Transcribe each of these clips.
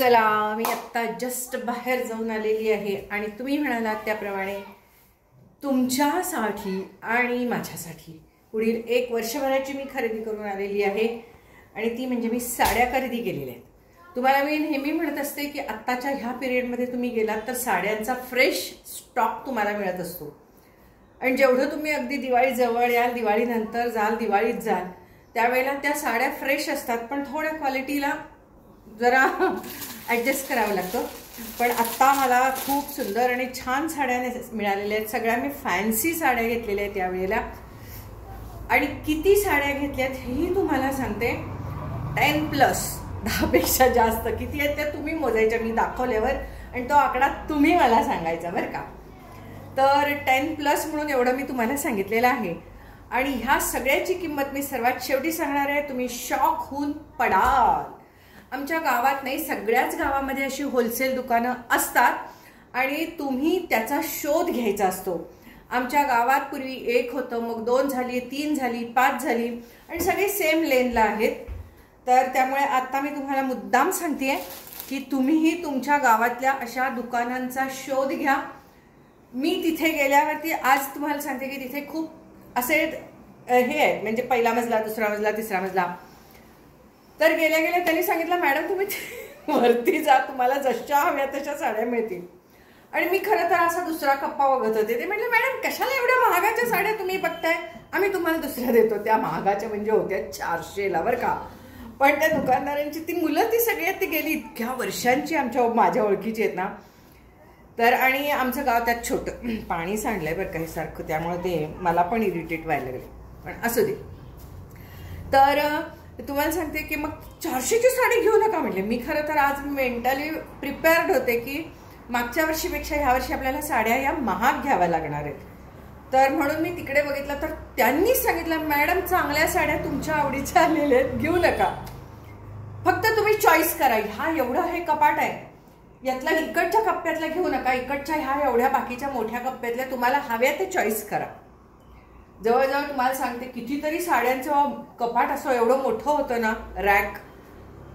चला मी आत्ता जस्ट बाहेर जाऊन आलेली आहे. आणि तुम्ही म्हणालात त्याप्रमाणे तुमच्यासाठी आणि माझ्यासाठी. पुढील एक वर्षभराची मी खरेदी करून आलेली आहे. आणि ती म्हणजे मी साड्या खरेदी केलेल्या आहेत. तुम्हाला मी नेहमी म्हणत असते की आत्ताच्या ह्या पिरियडमध्ये तुम्ही गेलात तर साड्यांचा फ्रेश स्टॉक तुम्हाला मिळत असतो. आणि जेवढं तुम्ही अगदी दिवाळी जवळ याल दिवाळीनंतर जाल दिवाळीत जाल त्यावेळेला त्या साड्या फ्रेश असतात पण थोड्या क्वालिटीला जरा ॲडजस्ट करावं लागतं. पण आत्ता मला खूप सुंदर आणि छान साड्या मिळालेल्या आहेत. सगळ्या मी फॅन्सी साड्या घेतलेल्या आहेत त्यावेळेला आणि किती साड्या घेतल्यात हेही तुम्हाला सांगते. टेन प्लस दहापेक्षा जास्त किती आहेत त्या तुम्ही मोजायच्या. मी दाखवल्यावर आणि तो आकडा तुम्ही मला सांगायचा बरं का. तर टेन प्लस म्हणून एवढं मी तुम्हाला सांगितलेलं आहे. आणि ह्या सगळ्याची किंमत मी सर्वात शेवटी सांगणार आहे. तुम्ही शॉक होऊन पडाल. आमच्या गावात नाही सगळ्याच गावामध्ये अशी होलसेल दुकानं असतात आणि तुम्ही त्याचा शोध घ्यायचा असतो. आमच्या गावात पूर्वी एक होतं मग दोन झाली तीन झाली पाच झाली आणि सगळे सेम लेनला आहेत. तर त्यामुळे आत्ता मी तुम्हाला मुद्दाम सांगते की तुम्हीही तुमच्या गावातल्या अशा दुकानांचा शोध घ्या. मी तिथे गेल्यावरती आज तुम्हाला सांगते की तिथे खूप असे हे आहेत म्हणजे पहिला मजला दुसरा मजला तिसरा मजला. तर गेल्या गेल्या त्यांनी सांगितलं मॅडम तुम्ही वरती जा तुम्हाला जशा हव्या तशा साड्या मिळतील. आणि मी खरं तर असा दुसरा कप्पा बघत होते. ते म्हटलं मॅडम कशाला एवढ्या महागाच्या साड्या तुम्ही बघताय? आम्ही तुम्हाला दुसऱ्या देतो. त्या महागाच्या म्हणजे होत्या चारशेला बरं का. पण त्या दुकानदारांची ती मुलं ती सगळ्यात ती गेली. इतक्या वर्षांची आमच्या माझ्या ओळखीची आहेत ना. तर आणि आमचं गाव त्यात छोटं. पाणी सांडलंय बरं काही सारखं. त्यामुळे ते मला पण इरिटेट व्हायला लागले. पण असू दे. तर तुम्हाला सांगते की मग चारशेची साडी घेऊ नका म्हटले मी खरं तर आज मेंटली प्रिपेअर्ड होते की मागच्या वर्षीपेक्षा ह्या वर्षी आपल्याला साड्या या महाग घ्याव्या लागणार आहेत. तर म्हणून मी तिकडे बघितलं तर त्यांनी सांगितलं मॅडम चांगल्या साड्या तुमच्या आवडीच्या आलेल्या आहेत घेऊ नका. फक्त तुम्ही चॉईस करा. हा एवढं हे कपाट आहे. यातल्या इकडच्या कप्प्यातल्या घेऊ नका. इकडच्या ह्या एवढ्या बाकीच्या मोठ्या कप्प्यातल्या तुम्हाला हव्या ते चॉईस करा. जवळजवळ तुम्हाला सांगते कितीतरी साड्यांचं कपाट असं एवढं मोठं होतं ना रॅक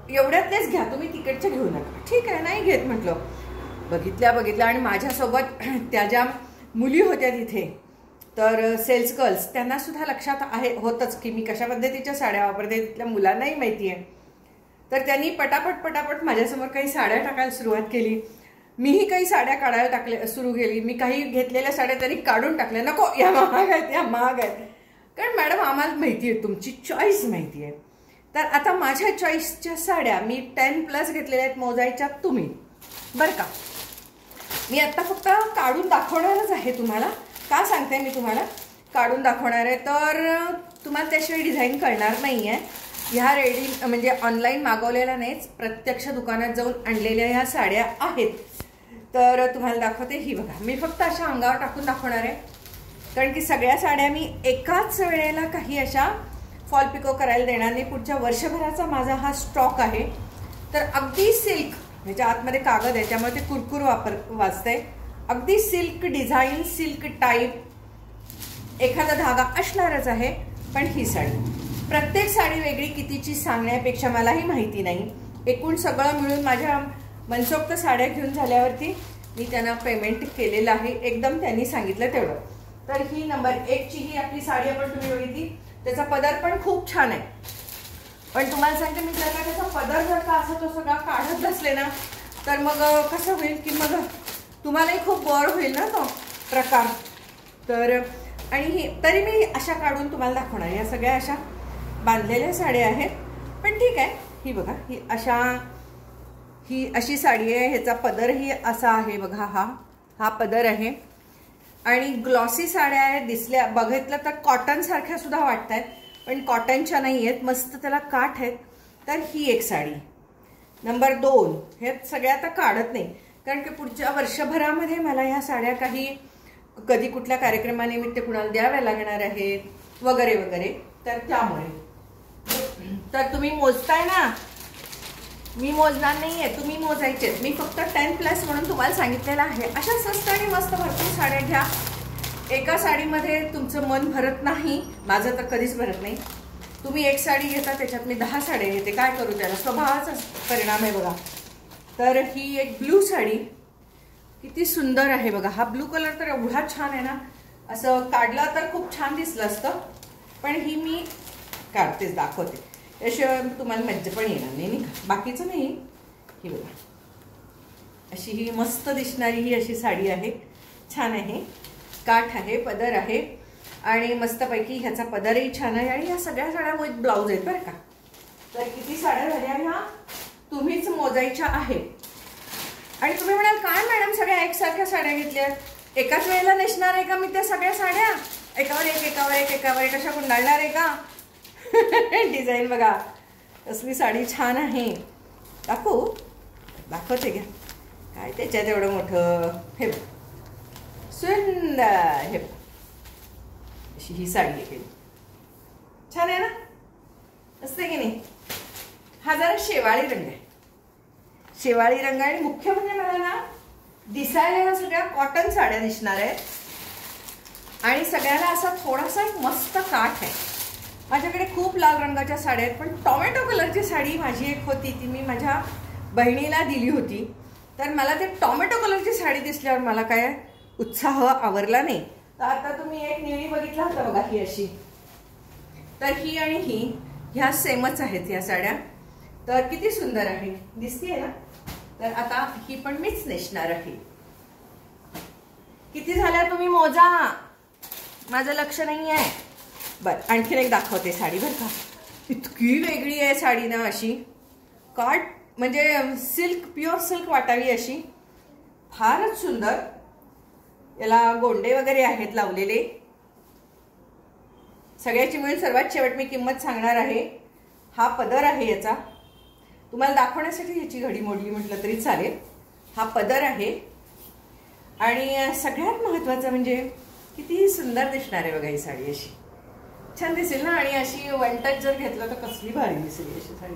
एवढ्यातलेच घ्या तुम्ही तिकडच्या घेऊ नका. ठीक आहे नाही घेत म्हटलं. बघितल्या बघितल्या. आणि माझ्यासोबत त्या ज्या मुली होत्या तिथे तर सेल्स गर्ल्स त्यांना सुद्धा लक्षात आहे होतच की मी कशा पद्धतीच्या साड्या वापरते तिथल्या मुलांनाही माहिती आहे तर त्यांनी पटापट पटापट माझ्यासमोर काही साड्या टाकायला सुरुवात केली. मीही काही साड्या काढायला टाकले सुरू केली. मी काही घेतलेल्या साड्या त्यांनी काढून टाकल्या. नको या महाग आहेत या महाग आहेत. कारण मॅडम आम्हाला माहिती आहे तुमची चॉईस माहिती आहे. तर आता माझ्या चॉईसच्या साड्या मी टेन प्लस घेतलेल्या आहेत मोजायच्या तुम्ही. बरं का? मी आता फक्त काढून दाखवणारच आहे तुम्हाला. का सांगते मी तुम्हाला? काढून दाखवणार आहे तर तुम्हाला त्याशिवाय डिझाईन कळणार नाही आहे ह्या रेडी म्हणजे ऑनलाईन मागवलेल्या नाहीच प्रत्यक्ष दुकानात जाऊन आणलेल्या ह्या साड्या आहेत. तर तुम्हाला दाखवते ही बघा. मी फक्त अशा अंगावर टाकून दाखवणार आहे. कारण की सगळ्या साड्या मी एकाच वेळेला काही अशा फॉल पिको करायला देणार नाही. पुढच्या वर्षभराचा माझा हा स्टॉक आहे. तर अगदी सिल्क म्हणजे ह्याच्या आतमध्ये कागद आहे त्यामुळे ते कुरकुर वापर वाचतंय अगदी सिल्क डिझाईन सिल्क टाईप एखादा धागा असणारच आहे पण ही साडी. प्रत्येक साडी वेगळी कितीची सांगण्यापेक्षा मलाही माहिती नाही. एकूण सगळं मिळून माझ्या मनसोक्त साड्या घेऊन झाल्यावरती मी त्यांना पेमेंट केलेलं आहे. एकदम त्यांनी सांगितलं तेवढं. तर ही नंबर एकची ही आपली साडी आपण तुम्ही बघितली. त्याचा पदर पण खूप छान आहे. पण तुम्हाला सांगते मी जर का त्याचा पदर जर का असं तो सगळा काढत असले ना तर मग कसं होईल की मग तुम्हालाही खूप बोर होईल ना तो प्रकार. तर आणि तरी मी अशा काढून तुम्हाला दाखवणार. या सगळ्या अशा बांधलेल्या साड्या आहेत. पण ठीक आहे. ही बघा ही अशा ही अशी साडी आहे ह्याचा पदरही असा आहे बघा हा. हा पदर आहे. आणि ग्लॉसी साड्या आहेत दिसल्या बघितलं तर कॉटनसारख्या सुद्धा वाटत आहेत पण कॉटनच्या नाही आहेत मस्त त्याला काठ आहेत. तर ही एक साडी. नंबर दोन. हे सगळ्या आता काढत नाही. कारण की पुढच्या वर्षभरामध्ये मला ह्या साड्या काही कधी कुठल्या कार्यक्रमानिमित्त कुणाला द्याव्या लागणार आहेत वगैरे वगैरे. तर त्यामुळे. तर तुम्ही मोजताय ना? मी मोजणार नाही आहे तुम्ही मोजायचे. मी फक्त टेन प्लस म्हणून तुम्हाला सांगितलेलं आहे. अशा स्वस्त आणि मस्त भरपूर साड्या घ्या. एका साडीमध्ये तुमचं मन भरत नाही. माझं तर कधीच भरत नाही. तुम्ही एक साडी घेता त्याच्यात मी दहा साड्या घेते. काय करू त्याला? स्वभावाचा परिणाम आहे बघा. तर ही एक ब्लू साडी. किती सुंदर आहे बघा. हा ब्लू कलर तर एवढा छान आहे ना. असं काढला तर खूप छान दिसलं असतं. पण ही मी काढतेच दाखवते. याशिवाय तुम्हाला मज्जा पण येणार नाही नाही का? बाकीचं नाही. ही बघा. अशी ही मस्त दिसणारी ही अशी साडी आहे. छान आहे. काठ आहे पदर आहे. आणि मस्तपैकी ह्याचा पदरही छान आहे. आणि ह्या सगळ्या साड्या विथ ब्लाऊज आहेत बरं का. तर किती साड्या झाल्या ह्या? तुम्हीच मोजायच्या आहेत आणि तुम्ही म्हणाल काय मॅडम सगळ्या एकसारख्या साड्या घेतल्या? एकाच वेळेला नेसणार आहे का मी त्या सगळ्या साड्या? एकावर एक एकावर एक एकावर एक अशा गुंडाळणार आहे का? डिझाईन बघा. कसली साडी छान आहे. दाखवू? दाखवते घ्या. काय त्याच्यात एवढं मोठं? हे सुंदर. हे अशी ही साडी आहे छान आहे ना? असते की नाही? हा जरा शेवाळी रंग आहे. शेवाळी रंग आणि मुख्य म्हणजे मला ना दिसायला ह्या सगळ्या कॉटन साड्या दिसणार आहेत. आणि सगळ्याला असा थोडासा मस्त काठ आहे. माझ्याकडे खूप लाल रंगाच्या साड्या आहेत पण टॉमॅटो कलरची साडी माझी एक होती ती मी माझ्या बहिणीला दिली होती. तर मला ते टॉमॅटो कलरची साडी दिसल्यावर मला काय उत्साह आवरला नाही. तर आता तुम्ही एक निळी बघितला होता बघा ही अशी. तर ही आणि ही ह्या सेमच आहेत ह्या साड्या. तर किती सुंदर आहे. दिसतीये ना? तर आता ही पण मीच नेसणार आहे. किती झाल्या तुम्ही मोजा? माझं लक्ष नाही आहे बर आणखीन एक दाखवते साडी बरं का. इतकी वेगळी आहे साडी ना अशी. काट म्हणजे सिल्क प्युअर सिल्क वाटावी अशी. फारच सुंदर. याला गोंडे वगैरे आहेत लावलेले. सगळ्याची मिळून सर्वात शेवट मी किंमत सांगणार आहे. हा पदर आहे याचा. तुम्हाला दाखवण्यासाठी याची घडी मोडली म्हटलं तरी चालेल. हा पदर आहे. आणि सगळ्यात महत्त्वाचं म्हणजे किती सुंदर दिसणार आहे बघा ही साडी अशी. छान दिसेल ना? आणि अशी वन टच जर घेतलं तर कसली भारी दिसेल अशी साडी.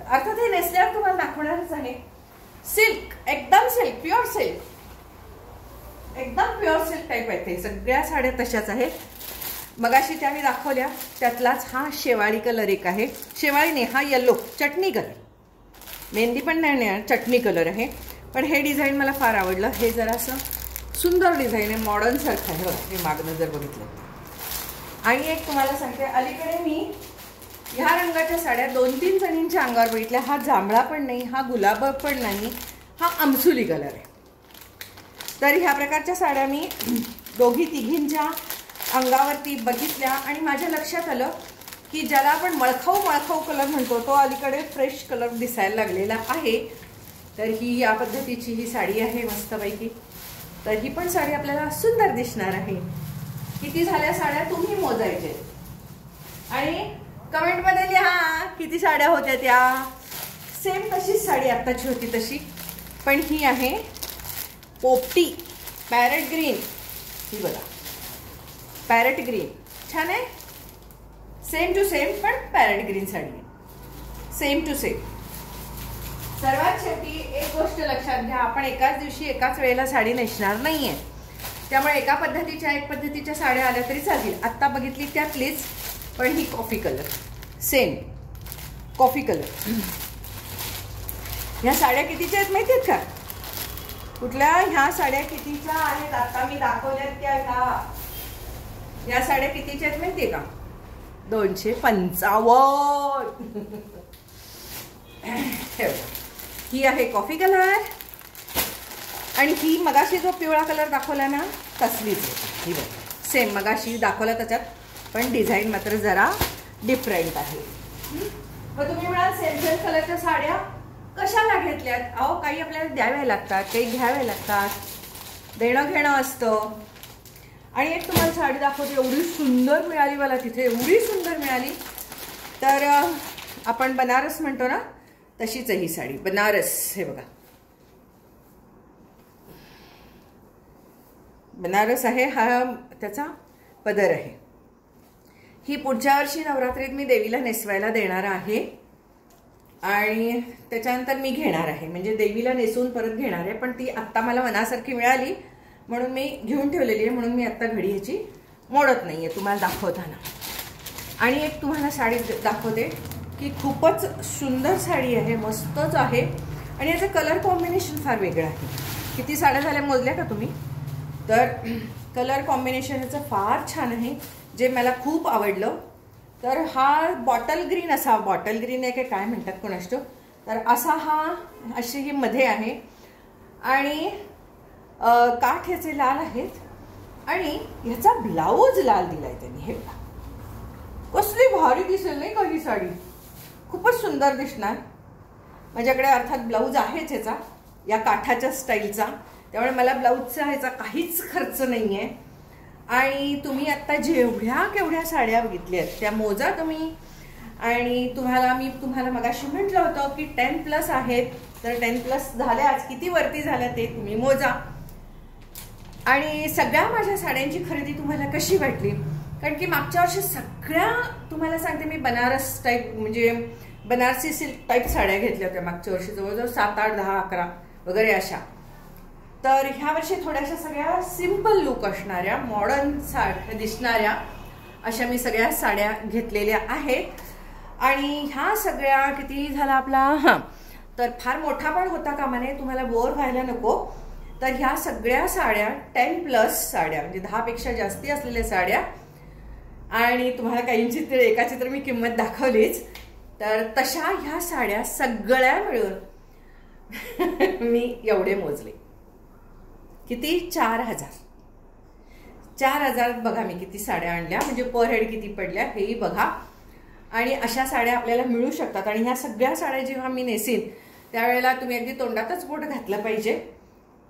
अर्थात हे नेसल्यावर तुम्हाला दाखवणारच आहे. सिल्क एकदम सिल्क प्युअर सिल्क एकदम प्युअर सिल्क टाईप आहे ते. सगळ्या साड्या तशाच आहेत. मगाशी त्या मी दाखवल्या. त्यातलाच हा शेवाळी कलर एक आहे. शेवाळीने हा येल्लो चटणी कलर मेहंदी पण नाही नाही चटणी कलर आहे. पण हे डिझाईन मला फार आवडलं. हे जरासं सुंदर डिझाईन आहे. मॉडर्नसारखं आहे बघा. हे मागणं जर बघितलं आणि एक तुम्हाला सांगते अलीकडे मी ह्या रंगाच्या साड्या दोन तीन जणींच्या अंगावर बघितल्या. हा जांभळा पण नाही हा गुलाब पण नाही हा आमसुली कलर आहे. तर ह्या प्रकारच्या साड्या मी दोघी तिघींच्या अंगावरती बघितल्या आणि माझ्या लक्षात आलं की ज्याला आपण मळखाऊ मळखाऊ कलर म्हणतो तो अलीकडे फ्रेश कलर दिसायला लागलेला आहे. तर ही या पद्धतीची ही साडी आहे मस्तपैकी. तर ही पण साडी आपल्याला सुंदर दिसणार आहे. किती झाल्या साड्या तुम्ही मोजायचे. आणि कमेंटमध्ये लिहा किती साड्या होत्या त्या. सेम तशीच साडी आत्ताची होती तशी. पण ही आहे पोपटी पॅरेट ग्रीन. ही बघा. Parrot green. छान आहे? सेम टू सेम पण पॅरेट ग्रीन साडी आहे. Same to same. सर्वात शेवटी एक गोष्ट लक्षात घ्या आपण एकाच दिवशी एकाच वेळेला साडी नेसणार नाही आहे त्यामुळे एका पद्धतीच्या एक पद्धतीच्या साड्या आल्या तरी चालतील. आत्ता बघितली त्यातलीच पण ही coffee colour same coffee colour ह्या साड्या कितीच्या आहेत माहिती आहेत का? कुठल्या? ह्या साड्या कितीच्या आहेत? आता मी दाखवल्यात त्या ह्या. या साड्या कितीच्या आहेत माहिती आहे का? दोनशे पंचावन्न. ही आहे कॉफी कलर आणि ही मगाशी जो पिवळा कलर दाखवला ना तसलीच ही बघ. सेम मगाशी दाखवला त्याच्यात पण डिझाईन मात्र जरा डिफरंट आहे. मग तुम्ही म्हणाल सेम सेम कलरच्या साड्या कशाला घेतल्यात? अहो काही आपल्याला द्याव्या लागतात काही घ्याव्या लागतात. देणं घेणं असतं. आणि एक तुम्हाला साडी दाखवते एवढी सुंदर मिळाली मला तिथे एवढी सुंदर मिळाली. तर आपण बनारस म्हणतो ना तशीच ही साडी. बनारस हे बघा. बनारस आहे हा त्याचा पदर आहे. ही पुढच्या वर्षी नवरात्रीत मी देवीला नेसवायला देणार आहे. आणि त्याच्यानंतर मी घेणार आहे. म्हणजे देवीला नेसून परत घेणार आहे पण ती आत्ता मला मनासारखी मिळाली म्हणून मी घेऊन ठेवलेली आहे म्हणून मी आत्ता घडी ह्याची मोडत नाही आहे तुम्हाला दाखवताना. आणि एक तुम्हाला साडी दाखवते की खूपच सुंदर साडी आहे मस्तच आहे. आणि याचं कलर कॉम्बिनेशन फार वेगळं आहे. किती साड्या झाल्या मोजल्या का तुम्ही? तर कलर कॉम्बिनेशन याचं फार छान आहे जे मला खूप आवडलं. तर हा बॉटल ग्रीन असा बॉटल ग्रीन आहे काय म्हणतात कोणाष्ट? तर असा हा अशी ही मध्ये आहे. आणि काठ ह्याचे लाल आहेत आणि ह्याचा ब्लाऊज लाल दिलाय त्यांनी हे कसली भारी दिसेल नाही का ही साडी? खूपच सुंदर दिसणार. माझ्याकडे अर्थात ब्लाऊज आहेच ह्याचा या काठाच्या स्टाईलचा. त्यामुळे मला ब्लाऊजचा ह्याचा काहीच खर्च नाही आहे आणि तुम्ही आत्ता जेवढ्या केवढ्या साड्या बघितल्या आहेत त्या मोजा तुम्ही. आणि तुम्हाला मी तुम्हाला मगाशी म्हटलं होतं की टेन प्लस आहेत. तर टेन प्लस झाल्या आज किती वरती झाल्या ते तुम्ही मोजा. आणि सगळ्या माझ्या साड्यांची खरेदी तुम्हाला कशी वाटली? कारण की मागच्या वर्षी सगळ्या तुम्हाला सांगते मी बनारस टाईप म्हणजे बनारसी सिल्क टाईप साड्या घेतल्या होत्या मागच्या वर्षी जवळजवळ सात आठ दहा अकरा वगैरे अशा. तर ह्या वर्षी थोड्याशा सगळ्या सिंपल लुक असणाऱ्या मॉडर्न सा दिसणाऱ्या अशा मी सगळ्या साड्या घेतलेल्या आहेत. आणि ह्या सगळ्या किती झाला आपला? हां. तर फार मोठा पण होता कामाने तुम्हाला बोर व्हायला नको. तर ह्या सगळ्या साड्या टेन प्लस साड्या म्हणजे दहापेक्षा जास्ती असलेल्या साड्या. आणि तुम्हाला काहींची तर एकाची तर मी किंमत दाखवलीच. तर तशा ह्या साड्या सगळ्या मिळून मी एवढे मोजले. किती? चार हजार. चार हजार बघा मी किती साड्या आणल्या. म्हणजे पर हेड किती पडल्या हेही बघा. आणि अशा साड्या आपल्याला मिळू शकतात. आणि ह्या सगळ्या साड्या जेव्हा मी नेसीन त्यावेळेला तुम्ही अगदी तोंडातच बोट घातलं पाहिजे.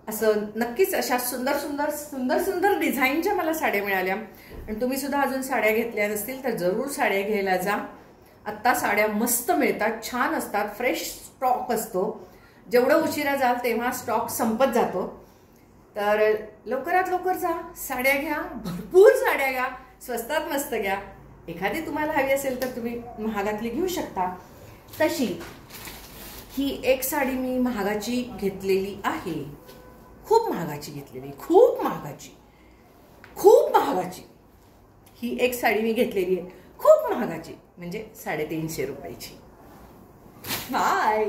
असं नक्कीच अशा सुंदर सुंदर सुंदर सुंदर डिझाईनच्या मला साड्या मिळाल्या. आणि तुम्ही सुद्धा अजून साड्या घेतल्या नसतील तर जरूर साड्या घ्यायला जा. आत्ता साड्या मस्त मिळतात छान असतात फ्रेश स्टॉक असतो. जेवढं उशिरा जाल तेव्हा स्टॉक संपत जातो. तर लवकरात लवकर जा साड्या घ्या भरपूर साड्या घ्या स्वस्तात मस्त घ्या. एखादी तुम्हाला हवी असेल तर तुम्ही महागातली घेऊ शकता. तशी ही एक साडी मी महागाची घेतलेली आहे. खूप महागाची घेतलेली खूप महागाची. खूप महागाची. ही एक साडी मी घेतलेली आहे. खूप महागाची म्हणजे साडेतीनशे रुपयाची. बाय!